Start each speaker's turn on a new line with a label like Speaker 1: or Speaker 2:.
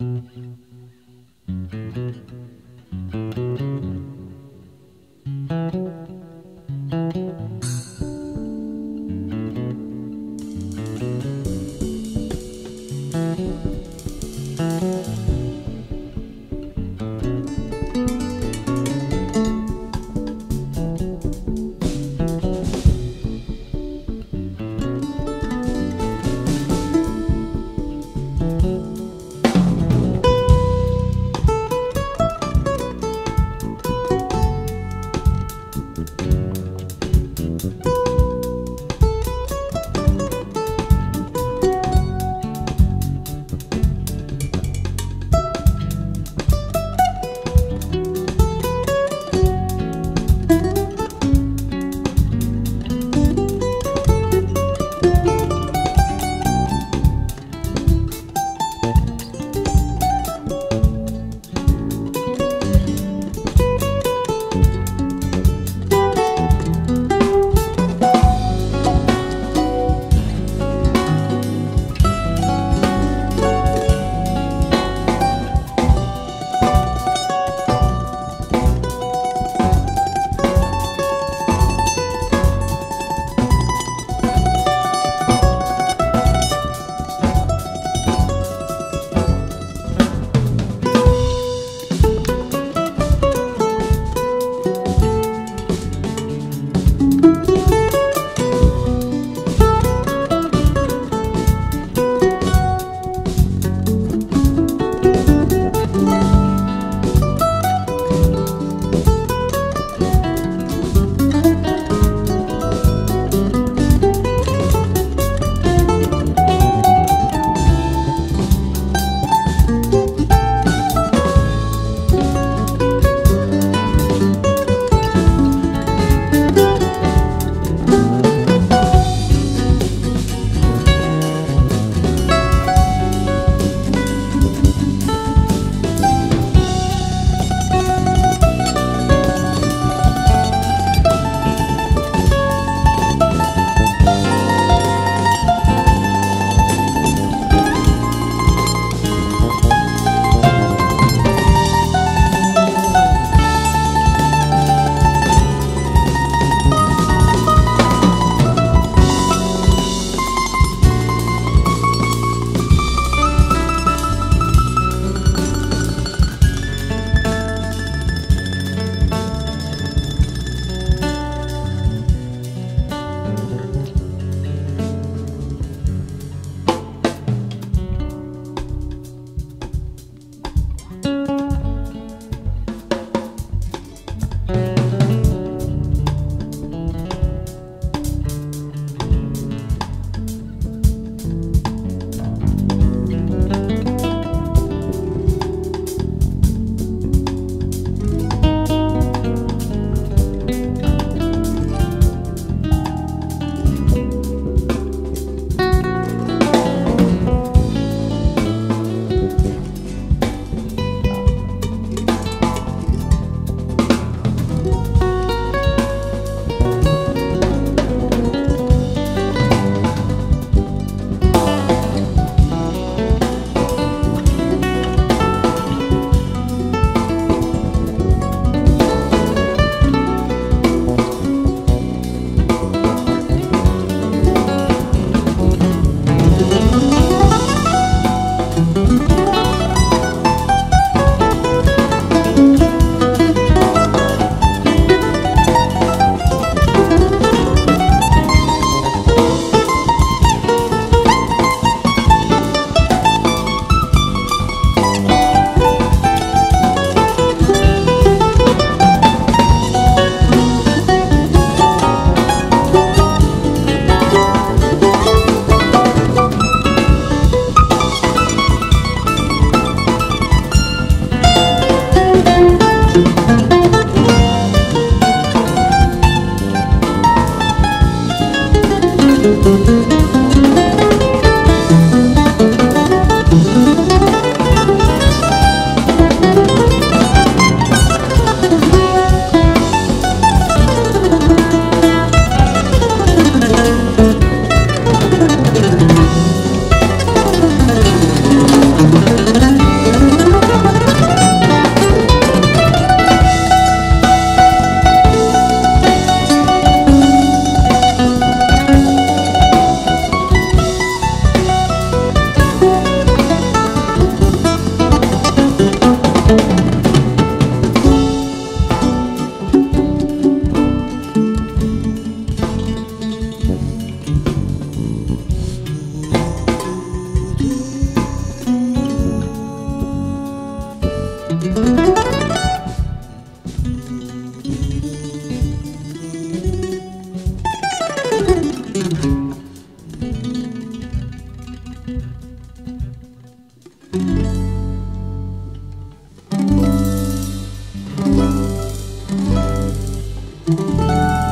Speaker 1: Thank mm -hmm. you. Thank you. you. Música